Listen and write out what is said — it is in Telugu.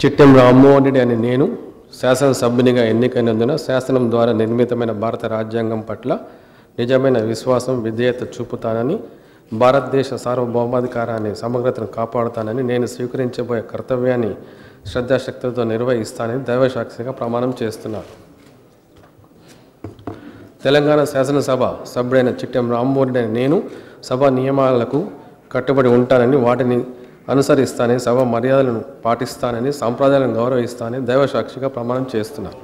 చిట్టెం రామ్మోహన్ రెడ్డి అని నేను శాసనసభ్యునిగా ఎన్నికైనందున శాసనం ద్వారా నిర్మితమైన భారత రాజ్యాంగం పట్ల నిజమైన విశ్వాసం విధేయత చూపుతానని భారతదేశ సార్వభౌమాధికారాన్ని సమగ్రతను కాపాడుతానని నేను స్వీకరించబోయే కర్తవ్యాన్ని శ్రద్ధాశక్తులతో నిర్వహిస్తానని దైవసాక్షిగా ప్రమాణం చేస్తున్నాను తెలంగాణ శాసనసభ సభ్యుడైన చిట్టెం రామ్మోహన్ నేను సభ నియమాలకు కట్టుబడి ఉంటానని వాటిని అనుసరిస్తానని శవ మర్యాదలను పాటిస్తానని సాంప్రదాయాలను గౌరవిస్తానని దైవసాక్షిగా ప్రమాణం చేస్తున్నారు.